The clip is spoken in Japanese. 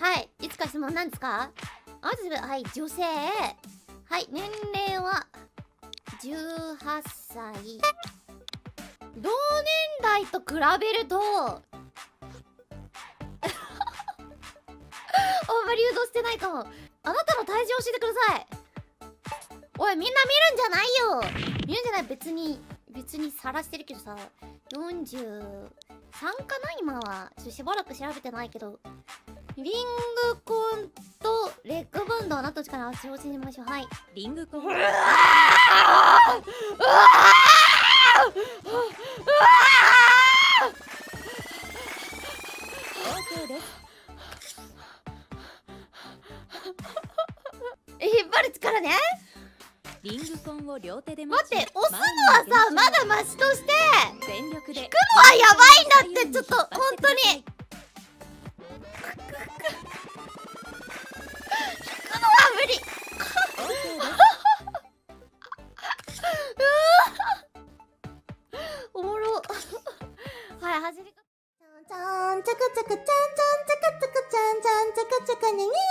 はい。いつか質問なんですか？まずはい女性。はい年齢は18歳。同年代と比べると あんまり誘導してないかも。あなたの体重教えてください。おいみんな見るんじゃないよ。見るんじゃない。別に別に晒してるけどさ。43かな今は。ちょっとしばらく調べてないけど。リングコンとレッグバンドあなたの力を教えてみましょう。はい。リングコンうわーうわーうわ OK です。ー引っ張る力ね。リングコンを両手で待って押すのはさまだマシとして。全力で。引くのはやばいんだってちょっと本当に。引くのは無理おもろはい走りちゃんちゃんちゃかちゃかちゃんちゃんちゃかちゃかちゃんちゃんちゃかちゃかにゃ